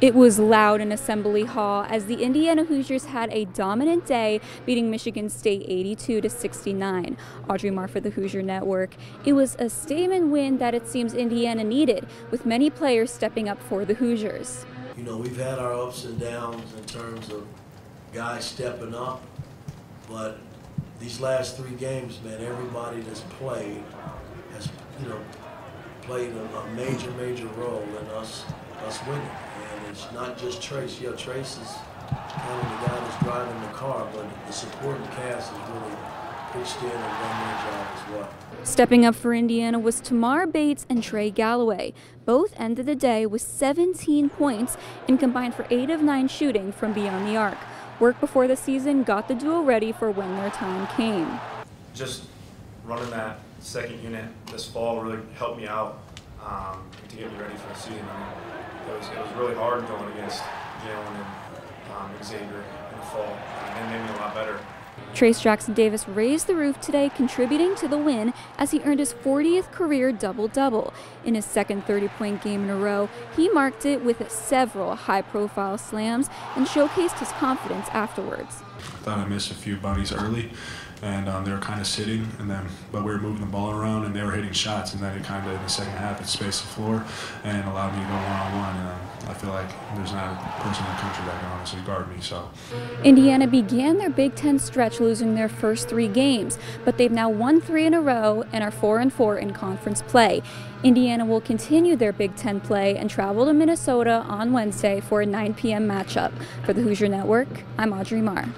It was loud in Assembly Hall as the Indiana Hoosiers had a dominant day, beating Michigan State 82 to 69. Audrey Marr for the Hoosier Network. It was a statement win that it seems Indiana needed, with many players stepping up for the Hoosiers. You know, we've had our ups and downs in terms of guys stepping up, but these last three games, man, everybody that's played has, you know, played a, a major, major role in us us winning. And it's not just Trayce. Yeah, Trayce is kind of the guy that's driving the car, but the supporting cast has really pitched in and done their job as well. Stepping up for Indiana was Tamar Bates and Trey Galloway. Both ended the day with 17 points and combined for 8 of 9 shooting from beyond the arc. Work before the season got the duo ready for when their time came. Just running that second unit this fall really helped me out um, to get me ready for the season. I mean, it was, it was really hard going against Jalen and um, Xavier in the fall, and it made me a lot better. Trayce Jackson Davis raised the roof today, contributing to the win as he earned his 40th career double double. In his second 30 point game in a row, he marked it with several high profile slams and showcased his confidence afterwards. I thought I missed a few bunnies early, and um, they were kind of sitting, and then but we were moving the ball around, and they were hitting shots, and then it kind of in the second half it spaced the floor and allowed me to go one on one. There's not a person in the country that can honestly guard me. So Indiana began their Big Ten stretch losing their first three games, but they've now won three in a row and are four and four in conference play. Indiana will continue their Big Ten play and travel to Minnesota on Wednesday for a 9 p.m. matchup. For the Hoosier Network, I'm Audrey Marr.